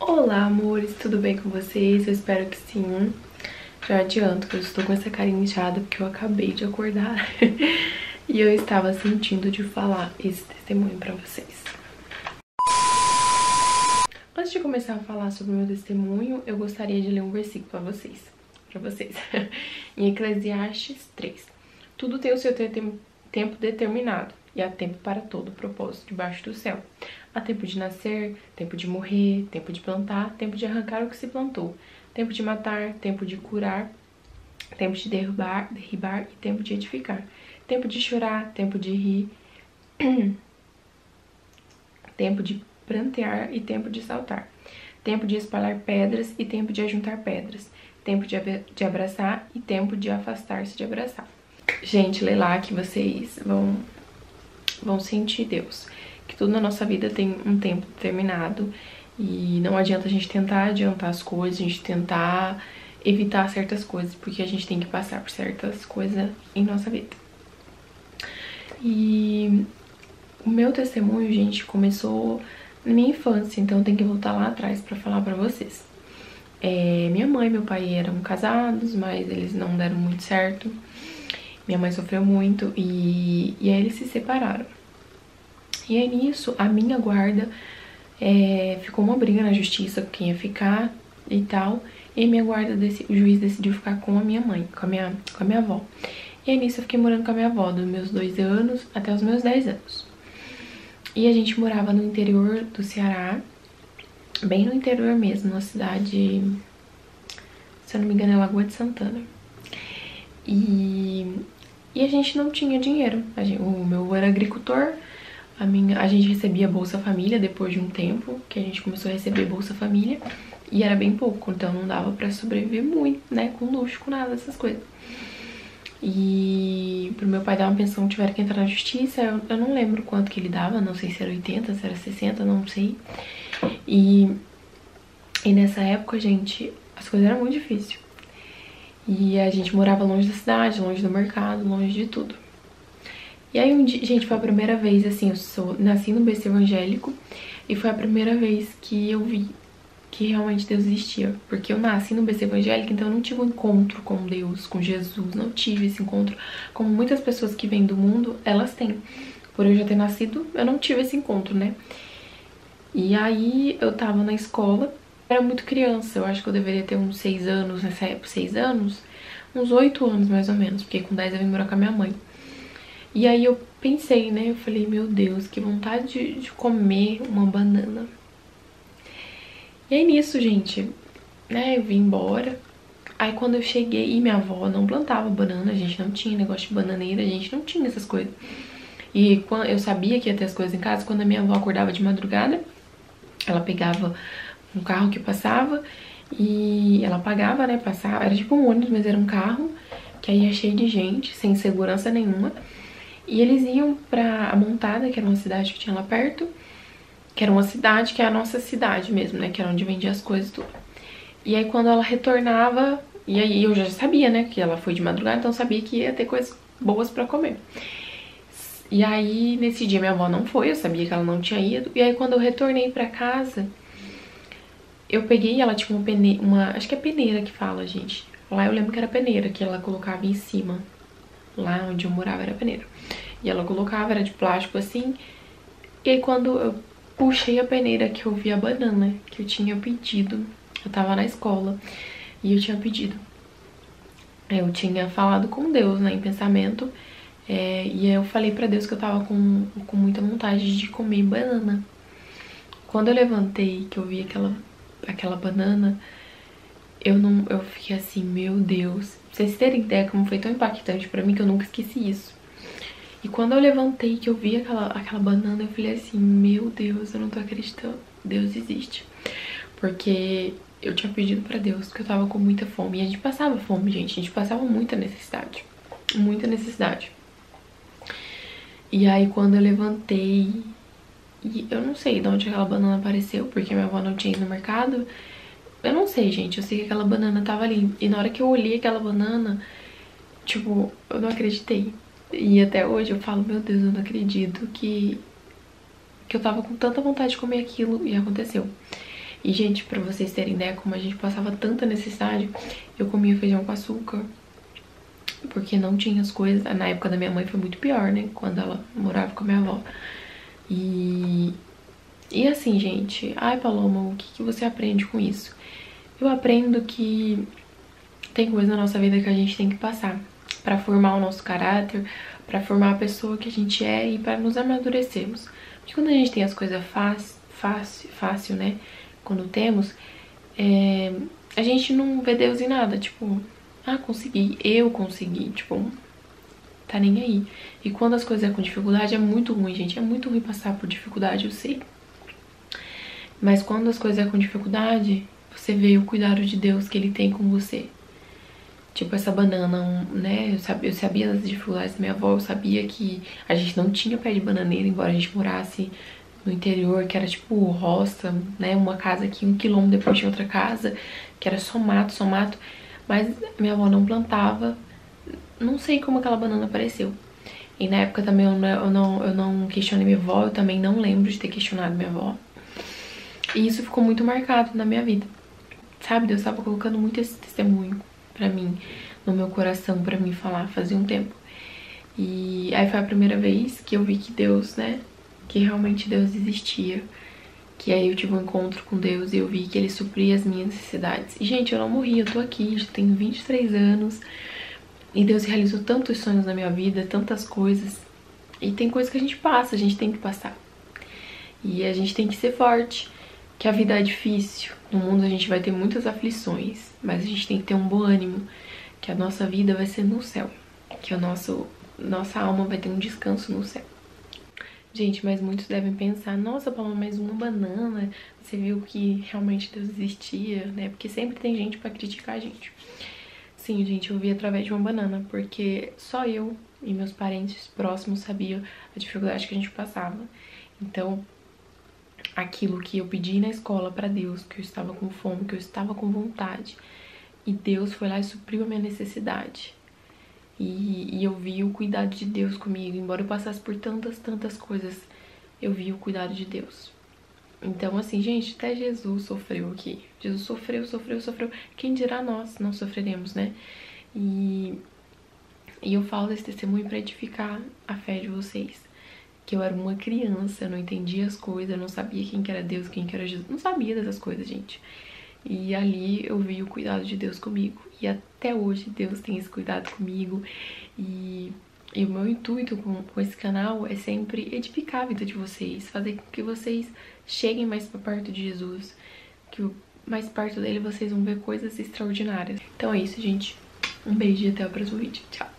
Olá, amores, tudo bem com vocês? Eu espero que sim. Já adianto que eu estou com essa carinha inchada porque eu acabei de acordar e eu estava sentindo de falar esse testemunho pra vocês. Antes de começar a falar sobre o meu testemunho, eu gostaria de ler um versículo pra vocês. Pra vocês. em Eclesiastes 3. Tudo tem o seu tempo determinado e há tempo para todo propósito debaixo do céu. Há tempo de nascer, tempo de morrer, tempo de plantar, tempo de arrancar o que se plantou, tempo de matar, tempo de curar, tempo de derrubar, derribar e tempo de edificar, tempo de chorar, tempo de rir, tempo de prantear e tempo de saltar, tempo de espalhar pedras e tempo de ajuntar pedras, tempo de, de abraçar e tempo de afastar-se de abraçar. Gente, lê lá que vocês vão, vão sentir Deus que tudo na nossa vida tem um tempo determinado e não adianta a gente tentar adiantar as coisas, a gente tentar evitar certas coisas, porque a gente tem que passar por certas coisas em nossa vida. E o meu testemunho, gente, começou na minha infância, então tem que voltar lá atrás para falar para vocês. É, minha mãe e meu pai eram casados, mas eles não deram muito certo. Minha mãe sofreu muito e, e aí eles se separaram. E aí nisso, a minha guarda é, ficou uma briga na justiça com quem ia ficar e tal. E minha guarda, o juiz decidiu ficar com a minha mãe, com a minha, com a minha avó. E aí nisso eu fiquei morando com a minha avó dos meus dois anos até os meus dez anos. E a gente morava no interior do Ceará, bem no interior mesmo, na cidade, se eu não me engano é Lagoa de Santana. E, e a gente não tinha dinheiro. Gente, o meu era agricultor, a, minha, a gente recebia Bolsa Família depois de um tempo que a gente começou a receber Bolsa Família. E era bem pouco, então não dava pra sobreviver muito, né? Com luxo, com nada, essas coisas. E pro meu pai dar uma pensão tiveram que entrar na justiça, eu, eu, não lembro quanto que ele dava, não sei se era 80, se era 60, não sei. E, e nessa época, gente, as coisas eram muito difíceis. E a gente morava longe da cidade, longe do mercado, longe de tudo. E aí, um dia, gente, foi a primeira vez, assim, eu sou, nasci no berço evangélico e foi a primeira vez que eu vi que realmente Deus existia. Porque eu nasci no berço evangélico, então eu não tive um encontro com Deus, com Jesus, não tive esse encontro como muitas pessoas que vêm do mundo, elas têm. Por eu já ter nascido, eu não tive esse encontro, né? E aí eu tava na escola, era muito criança, eu acho que eu deveria ter uns 6 anos nessa época, 6 anos, uns 8 anos mais ou menos, porque com 10 eu vim morar com a minha mãe. E aí eu pensei, né? Eu falei, meu Deus, que vontade de, de comer uma banana. E aí nisso, gente, né? Eu vim embora. Aí quando eu cheguei, e minha avó não plantava banana, a gente não tinha negócio de bananeira, a gente não tinha essas coisas. E eu sabia que ia ter as coisas em casa, quando a minha avó acordava de madrugada, ela pegava um carro que passava e ela pagava, né, passava, era tipo um ônibus, mas era um carro que aí ia cheio de gente, sem segurança nenhuma. E eles iam pra Montada, que era uma cidade que tinha lá perto, que era uma cidade que é a nossa cidade mesmo, né, que era onde vendia as coisas tudo. E aí quando ela retornava, e aí eu já sabia, né, que ela foi de madrugada, então sabia que ia ter coisas boas pra comer. E aí, nesse dia, minha avó não foi, eu sabia que ela não tinha ido. E aí, quando eu retornei pra casa, eu peguei, ela tinha uma peneira, uma, acho que é peneira que fala, gente. Lá eu lembro que era peneira, que ela colocava em cima. Lá onde eu morava era peneira. E ela colocava, era de plástico assim. E aí quando eu puxei a peneira que eu vi a banana que eu tinha pedido. Eu tava na escola e eu tinha pedido. Eu tinha falado com Deus, né, em pensamento. É, e aí eu falei pra Deus que eu tava com, com muita vontade de comer banana. Quando eu levantei, que eu vi aquela, aquela banana, eu não eu fiquei assim, meu Deus. Pra vocês terem ideia como foi tão impactante pra mim que eu nunca esqueci isso. E quando eu levantei, que eu vi aquela, aquela banana, eu falei assim, meu Deus, eu não tô acreditando, Deus existe. Porque eu tinha pedido pra Deus que eu tava com muita fome. E a gente passava fome, gente, a gente passava muita necessidade, muita necessidade. E aí quando eu levantei, e eu não sei de onde aquela banana apareceu, porque minha avó não tinha ido no mercado. Eu não sei, gente, eu sei que aquela banana tava ali. E na hora que eu olhei aquela banana, tipo, eu não acreditei. E até hoje eu falo, meu Deus, eu não acredito que, que eu tava com tanta vontade de comer aquilo e aconteceu. E, gente, pra vocês terem ideia como a gente passava tanta necessidade, eu comia feijão com açúcar, porque não tinha as coisas. Na época da minha mãe foi muito pior, né? Quando ela morava com a minha avó. E, e assim, gente, ai Paloma, o que, que você aprende com isso? Eu aprendo que tem coisa na nossa vida que a gente tem que passar para formar o nosso caráter, para formar a pessoa que a gente é e para nos amadurecermos. Porque quando a gente tem as coisas fácil, fácil, fácil, né? Quando temos, é, a gente não vê Deus em nada, tipo, ah, consegui, eu consegui, tipo, tá nem aí. E quando as coisas é com dificuldade é muito ruim, gente, é muito ruim passar por dificuldade, eu sei. Mas quando as coisas é com dificuldade, você vê o cuidado de Deus que Ele tem com você. Tipo, essa banana, né? Eu sabia, eu sabia das dificuldades da minha avó, eu sabia que a gente não tinha pé de bananeira, embora a gente morasse no interior, que era tipo roça, né? Uma casa aqui, um quilômetro depois tinha outra casa, que era só mato, só mato. Mas minha avó não plantava, não sei como aquela banana apareceu. E na época também eu não, eu não, questionei minha avó, eu também não lembro de ter questionado minha avó. E isso ficou muito marcado na minha vida. Sabe, Deus estava colocando muito esse testemunho pra mim, no meu coração, pra mim falar, fazia um tempo. E aí foi a primeira vez que eu vi que Deus, né, que realmente Deus existia. Que aí eu tive um encontro com Deus e eu vi que Ele supria as minhas necessidades. E, gente, eu não morri, eu tô aqui, já tenho 23 anos. E Deus realizou tantos sonhos na minha vida, tantas coisas. E tem coisas que a gente passa, a gente tem que passar. E a gente tem que ser forte que a vida é difícil. No mundo a gente vai ter muitas aflições, mas a gente tem que ter um bom ânimo, que a nossa vida vai ser no céu, que a nossa alma vai ter um descanso no céu. Gente, mas muitos devem pensar, nossa, Paloma, mais uma banana, você viu que realmente Deus existia, né? Porque sempre tem gente pra criticar a gente. Sim, gente, eu vi através de uma banana, porque só eu e meus parentes próximos sabiam a dificuldade que a gente passava. Então, aquilo que eu pedi na escola para Deus, que eu estava com fome, que eu estava com vontade. E Deus foi lá e supriu a minha necessidade. E, e, eu vi o cuidado de Deus comigo. Embora eu passasse por tantas, tantas coisas, eu vi o cuidado de Deus. Então, assim, gente, até Jesus sofreu aqui. Jesus sofreu, sofreu, sofreu. Quem dirá nós não sofreremos, né? E, e eu falo desse testemunho para edificar a fé de vocês que eu era uma criança, eu não entendia as coisas, eu não sabia quem que era Deus, quem que era Jesus, não sabia dessas coisas, gente. E ali eu vi o cuidado de Deus comigo. E até hoje Deus tem esse cuidado comigo. E, e o meu intuito com, com, esse canal é sempre edificar a vida de vocês, fazer com que vocês cheguem mais para perto de Jesus, que mais perto dele vocês vão ver coisas extraordinárias. Então é isso, gente. Um beijo e até o próximo vídeo. Tchau!